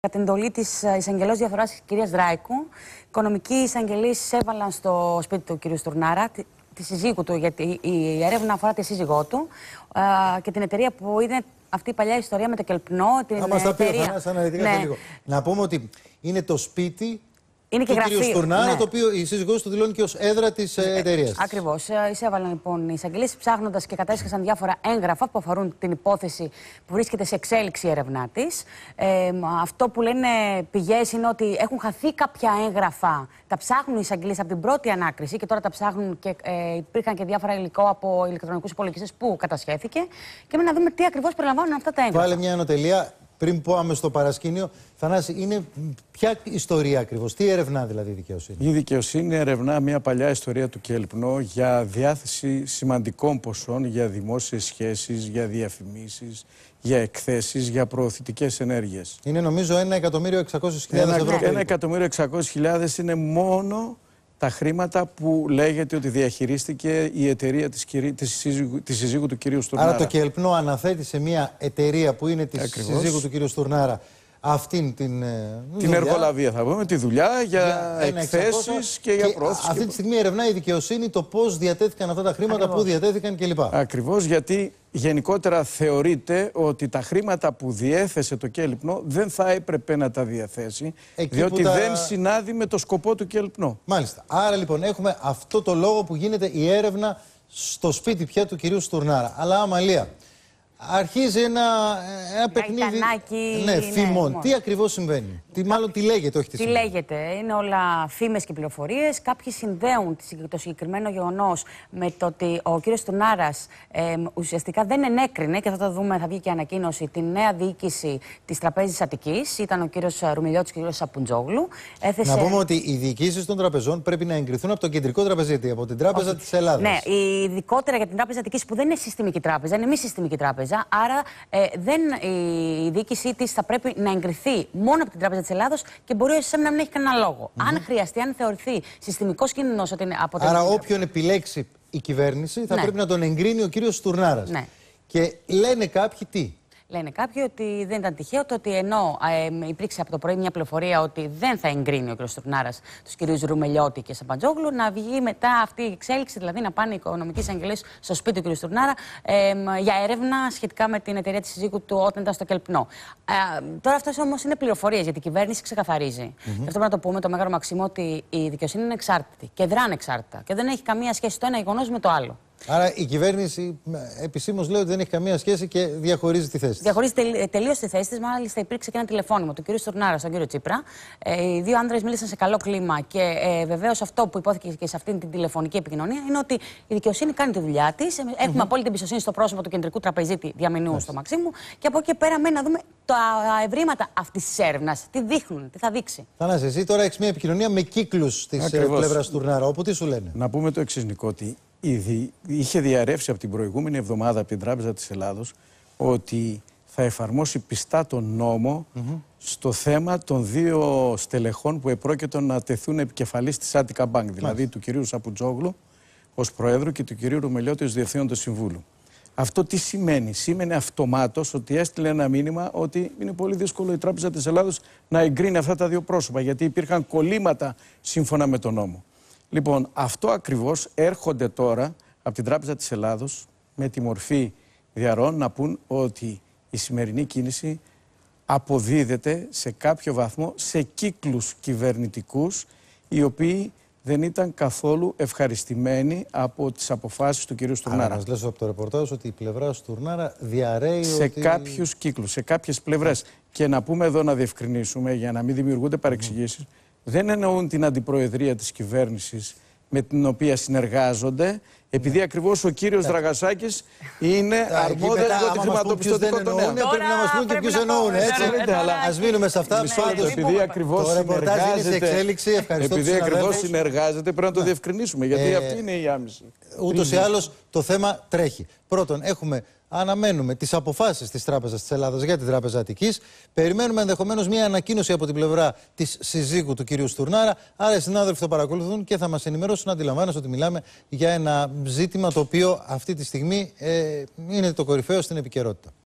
Κατά την εντολή της εισαγγελό διαφοράς της κυρίας Δράικου, οικονομικοί εισαγγελείς έβαλαν στο σπίτι του κυρίου Στουρνάρα τη, τη συζύγου του, γιατί η έρευνα αφορά τη σύζυγό του και την εταιρεία που είναι αυτή η παλιά ιστορία με το κελπνό. Την Α, μας τα πει ο εταιρεία. αναλυτικά Ναι. σε λίγο. Να πούμε ότι είναι το σπίτι Είναι και του κυρίου γραφείο, Στουρνάρα, ναι. το οποίο η σύζυγός του δηλώνει και ως έδρα της ε, εταιρείας. της. Ακριβώ. Εισέβαλαν λοιπόν οι εισαγγελίες ψάχνοντας και κατέσχεσαν διάφορα έγγραφα που αφορούν την υπόθεση που βρίσκεται σε εξέλιξη η έρευνά της. Ε, αυτό που λένε πηγές είναι ότι έχουν χαθεί κάποια έγγραφα. Τα ψάχνουν οι εισαγγελίες από την πρώτη ανάκριση και τώρα τα ψάχνουν και ε, υπήρχαν και διάφορα υλικό από ηλεκτρονικούς υπολογιστές που κατασχέθηκε. Και με να δούμε τι ακριβώς περιλαμβάνουν αυτά τα έγγραφα. Βάλε μια ανωτελεία πριν πάμε στο παρασκήνιο. Θανάση, είναι ποια ιστορία ακριβώς, τι ερευνά δηλαδή η δικαιοσύνη; Η δικαιοσύνη ερευνά μια παλιά ιστορία του Κέλπνο για διάθεση σημαντικών ποσών για δημόσιες σχέσεις, για διαφημίσεις, για εκθέσεις, για προωθητικές ενέργειες. Είναι νομίζω 1.600.000 Ένα, ευρώ. ένα περίπου. εκατομμύριο εξακόσιες χιλιάδες είναι μόνο τα χρήματα που λέγεται ότι διαχειρίστηκε η εταιρεία της, κυρί... της, σύζυγου... της συζύγου του κυρίου Στουρνάρα. Άρα το Κελπνό αναθέτει σε μια εταιρεία που είναι της Ακριβώς. συζύγου του κ. Στουρνάρα αυτήν την ε, Την δουλειά. εργολαβία θα πούμε, τη δουλειά για, ένα εκθέσεις 600 και για πρόθεση. Αυτή τη στιγμή ερευνά η δικαιοσύνη το πώς διατέθηκαν αυτά τα χρήματα, Ακριβώς. πού διατέθηκαν κλπ. Ακριβώς γιατί γενικότερα θεωρείται ότι τα χρήματα που διέθεσε το Κέλυπνο δεν θα έπρεπε να τα διαθέσει Εκεί διότι που τα- δεν συνάδει με το σκοπό του Κέλυπνο. Μάλιστα. Άρα λοιπόν έχουμε αυτό το λόγο που γίνεται η έρευνα στο σπίτι πια του κυρίου Στουρνάρα. Αλλά Αμαλία, αρχίζει ένα, ένα παιχνίδι γαϊτανάκι, ναι, ναι, φημών. λοιπόν. Τι ακριβώς συμβαίνει; Τι, μάλλον τι λέγεται, όχι τι, Τι συμβαίνει. λέγεται, είναι όλα φήμες και πληροφορίες. Κάποιοι συνδέουν τη- το συγκεκριμένο γεγονός με το ότι ο κύριος Τουνάρας ουσιαστικά δεν ενέκρινε, και θα το δούμε, θα βγει και ανακοίνωση, τη νέα διοίκηση της Τραπέζης Αττικής. Ήταν ο κύριος Ρουμιλιώτης και ο κύριος Σαπουτζόγλου. Έθεσε... Να πούμε ότι οι διοικήσεις των τραπεζών πρέπει να εγκριθούν από τον κεντρικό τραπεζίτη, από την Τράπεζα της Ελλάδας. Ναι, η- ειδικότερα για την Τράπεζα Αττικής που δεν είναι συστημική τράπεζα, είναι μη συστημική τράπεζα. Άρα ε, δεν, η διοίκησή της θα πρέπει να εγκριθεί μόνο από την Τράπεζα της Ελλάδος και μπορεί ο SSM να μην έχει κανένα λόγο. Αν χρειαστεί, αν θεωρηθεί συστημικός κίνδυνος ότι είναι από την. Άρα όποιον επιλέξει η κυβέρνηση θα Ναι. πρέπει να τον εγκρίνει ο κύριος Στουρνάρας. Ναι. Και λένε κάποιοι τι; Λένε κάποιοι ότι δεν ήταν τυχαίο το ότι ενώ ε, υπήρξε από το πρωί μια πληροφορία ότι δεν θα εγκρίνει ο κ. Στουρνάρα τους κυρίους Ρουμελιώτη και Σαμπατζόγλου, να βγει μετά αυτή η εξέλιξη, δηλαδή να πάνε οι οικονομικοί εισαγγελίε στο σπίτι του κ. Στουρνάρα ε, μ, για έρευνα σχετικά με την εταιρεία της συζύγου του όταν ήταν στο Κελπνό. Ε, τώρα αυτές όμως είναι πληροφορίες, γιατί η κυβέρνηση ξεκαθαρίζει. Γι' αυτό πρέπει να το πούμε το μέγαρο Μαξίμου ότι η δικαιοσύνη είναι εξάρτητη και δράνε εξάρτητα και δεν έχει καμία σχέση το ένα γεγονός με το άλλο. Άρα η κυβέρνηση επισήμως λέει ότι δεν έχει καμία σχέση και διαχωρίζει τη θέση. της. Διαχωρίζει τελείως τη θέση της. Μάλιστα, υπήρξε και ένα τηλεφώνημα του κ. Στουρνάρα στον κ. Τσίπρα. Ε, οι δύο άντρε μίλησαν σε καλό κλίμα και ε, βεβαίως αυτό που υπόθηκε και σε αυτήν την τηλεφωνική επικοινωνία είναι ότι η δικαιοσύνη κάνει τη δουλειά της. Έχουμε απόλυτη εμπιστοσύνη στο πρόσωπο του κεντρικού τραπεζίτη διαμηνού στο Μαξίμου. Και από εκεί και πέρα μένει να δούμε τα ευρήματα αυτής της έρευνας. Τι δείχνουν, τι θα δείξει. Θανάσης, εσύ τώρα έχεις μια επικοινωνία με κύκλους της Ακριβώς. πλευράς Τουρνάρα. Όπου τι σου λένε; Να πούμε το εξής, Νικό, ότι ήδη είχε διαρρεύσει από την προηγούμενη εβδομάδα από την Τράπεζα της Ελλάδος ότι θα εφαρμόσει πιστά τον νόμο στο θέμα των δύο στελεχών που επρόκειτο να τεθούν επικεφαλής της Attica Bank, δηλαδή του κυρίου Σαπουτζόγλου ως Προέδρου και του κυρίου Ρουμελιώτη ως Διευθύνοντος Συμβούλου. Αυτό τι σημαίνει; Σήμαινε αυτομάτως ότι έστειλε ένα μήνυμα ότι είναι πολύ δύσκολο η Τράπεζα της Ελλάδος να εγκρίνει αυτά τα δύο πρόσωπα, γιατί υπήρχαν κολλήματα σύμφωνα με τον νόμο. Λοιπόν, αυτό ακριβώς έρχονται τώρα από την Τράπεζα της Ελλάδος με τη μορφή διαρρών να πούν ότι η σημερινή κίνηση αποδίδεται σε κάποιο βαθμό σε κύκλους κυβερνητικούς οι οποίοι δεν ήταν καθόλου ευχαριστημένοι από τις αποφάσεις του κυρίου Άρα Στουρνάρα. μα λες από το ρεπορτάζ ότι η πλευρά του Τουρνάρα διαρρέει Σε ότι... κάποιους κύκλους, σε κάποιες πλευρές. Και να πούμε εδώ να διευκρινίσουμε για να μην δημιουργούνται παρεξηγήσεις, δεν εννοούν την αντιπροεδρία της κυβέρνησης με την οποία συνεργάζονται, επειδή ακριβώς ο κύριος Δραγασάκης είναι Α, εκεί αρμόδιος μετά, για το άμα μας πούν ποιους χρηματοπιστωτικό δεν τομέα. εννοούν, πρέπει να μας πούν και Τώρα ποιους πρέπει να εννοούν, πούμε, έτσι. τώρα- Εννοείται, αλλά τώρα- Ας μείνουμε σε αυτά. Μισό Πάντως, λεπτό, επειδή πούμε. ακριβώς Το ρεπορτάζ είναι σε συνεργάζεται, εξέλιξη. Ευχαριστώ επειδή τους ακριβώς συναδέλφους. συνεργάζεται πρέπει να το διευκρινίσουμε, γιατί Ε, αυτή είναι η άμεση. Ούτως ή άλλως το θέμα τρέχει. Πρώτον, έχουμε, αναμένουμε τις αποφάσεις της Τράπεζας της Ελλάδας για την Τράπεζα Αττικής. Περιμένουμε ενδεχομένως μια ανακοίνωση από την πλευρά της συζύγου του κυρίου Στουρνάρα. Άρα οι συνάδελφοι θα παρακολουθούν και θα μας ενημερώσουν. Αντιλαμβάνεστε ότι μιλάμε για ένα ζήτημα το οποίο αυτή τη στιγμή ε, είναι το κορυφαίο στην επικαιρότητα.